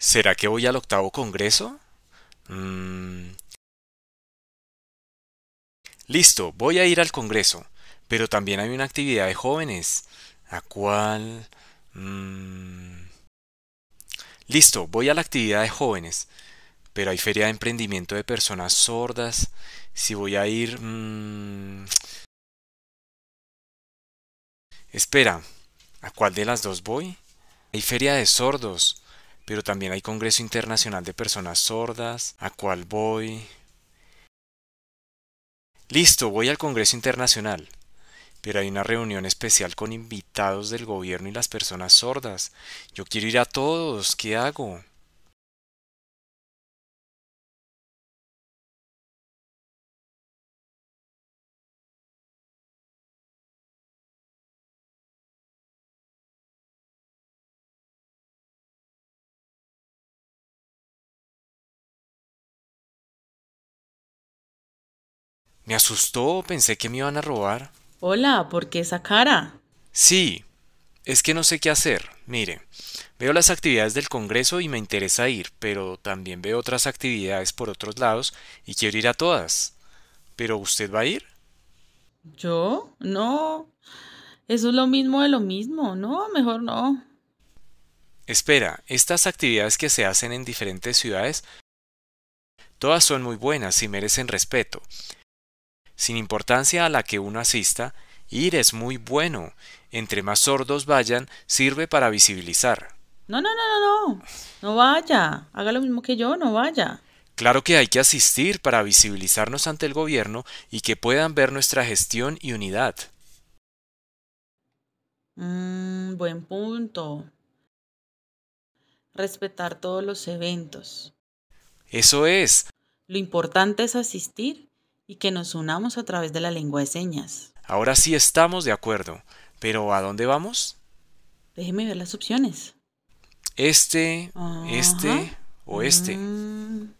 ¿Será que voy al octavo congreso? Mm, Listo, voy a ir al congreso, pero también hay una actividad de jóvenes. ¿A cuál? Mm, Listo, voy a la actividad de jóvenes, pero hay feria de emprendimiento de personas sordas. Si voy a ir... mm, Espera, ¿a cuál de las dos voy? Hay feria de sordos, pero también hay Congreso Internacional de Personas Sordas. ¿A cuál voy? Listo, voy al Congreso Internacional. Pero hay una reunión especial con invitados del gobierno y las personas sordas. Yo quiero ir a todos. ¿Qué hago? Me asustó, pensé que me iban a robar. Hola, ¿por qué esa cara? Sí, es que no sé qué hacer. Mire, veo las actividades del Congreso y me interesa ir, pero también veo otras actividades por otros lados y quiero ir a todas. ¿Pero usted va a ir? ¿Yo? No. Eso es lo mismo de lo mismo. No, mejor no. Espera, estas actividades que se hacen en diferentes ciudades, todas son muy buenas y merecen respeto. Sin importancia a la que uno asista, ir es muy bueno. Entre más sordos vayan, sirve para visibilizar. No, no, no, no, no. No vaya. Haga lo mismo que yo, no vaya. Claro que hay que asistir para visibilizarnos ante el gobierno y que puedan ver nuestra gestión y unidad. Mmm, buen punto. Respetar todos los eventos. Eso es. Lo importante es asistir y que nos unamos a través de la lengua de señas. Ahora sí estamos de acuerdo. Pero ¿a dónde vamos? Déjeme ver las opciones. ¿Este, Ajá. este o este? Mm,